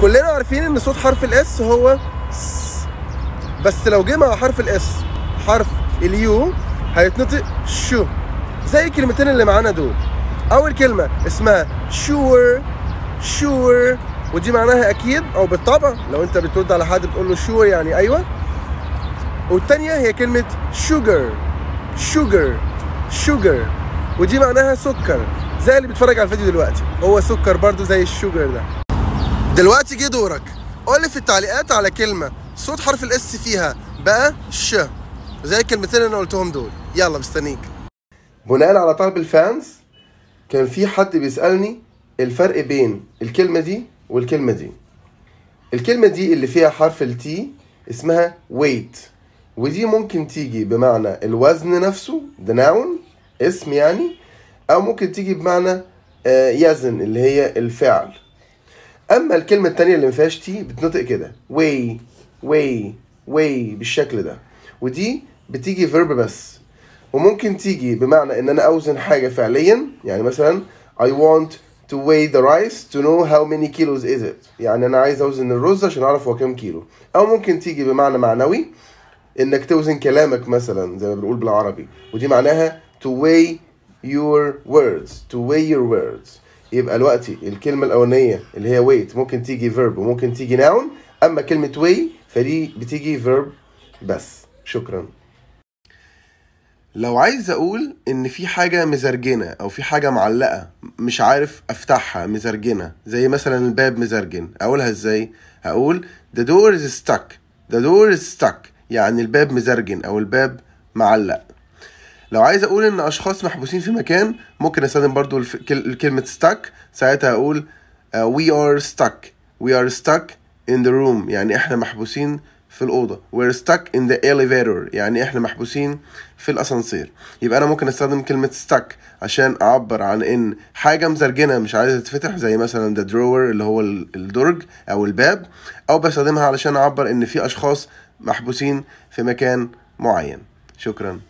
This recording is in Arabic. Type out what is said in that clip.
كلنا عارفين إن صوت حرف ال S هو س. بس لو جه مع حرف ال S حرف ال U هيتنطق شو. زي الكلمتين اللي معانا دول. أول كلمة اسمها sure sure ودي معناها أكيد أو بالطبع. لو أنت بترد على حد بتقول له sure يعني أيوه. والتانية هي كلمة sugar sugar sugar ودي معناها سكر. زي اللي بيتفرج على الفيديو دلوقتي. هو سكر برضو زي ال sugar ده. دلوقتي جه دورك. قول لي في التعليقات على كلمة صوت حرف ال S فيها بقى ش. زي الكلمتين اللي أنا قلتهم دول. يلا مستنيك. بناء على طلب ال fans كان في حد بيسألني الفرق بين الكلمة دي والكلمة دي. الكلمة دي اللي فيها حرف ال T اسمها weight. ودي ممكن تيجي بمعنى الوزن نفسه ده noun اسم يعني أو ممكن تيجي بمعنى آه، يزن اللي هي الفعل. أما الكلمة التانية اللي ما فيهاش T بتنطق كده. weigh weigh weigh بالشكل ده. ودي بتيجي verb بس. وممكن تيجي بمعنى إن أنا أوزن حاجة فعليا. يعني مثلا I want to weigh the rice to know how many kilos is it. يعني أنا عايز أوزن الرز عشان أعرف هو كام كيلو. أو ممكن تيجي بمعنى معنوي إنك توزن كلامك مثلا زي ما بنقول بالعربي. ودي معناها to weigh your words to weigh your words. يبقى دلوقتي الكلمة الأولانية اللي هي wait ممكن تيجي verb وممكن تيجي noun أما كلمة weigh فدي بتيجي verb بس. شكرا. لو عايز أقول إن في حاجة مزرجنة أو في حاجة معلقة مش عارف أفتحها مزرجنة زي مثلا الباب مزرجن أقولها إزاي؟ هقول the door is stuck the door is stuck يعني الباب مزرجن أو الباب معلق. لو عايز أقول إن أشخاص محبوسين في مكان ممكن أستخدم برضو الف- كل- كلمة stuck. ساعتها أقول uh, we are stuck. We are stuck in the room. يعني إحنا محبوسين في الأوضة. We're stuck in the elevator. يعني إحنا محبوسين في الأسانسير. يبقى أنا ممكن أستخدم كلمة stuck عشان أعبر عن إن حاجة مزرجنة مش عايزة تتفتح زي مثلا the drawer اللي هو ال- الدرج أو الباب. أو بستخدمها علشان أعبر إن في أشخاص محبوسين في مكان معين. شكرا.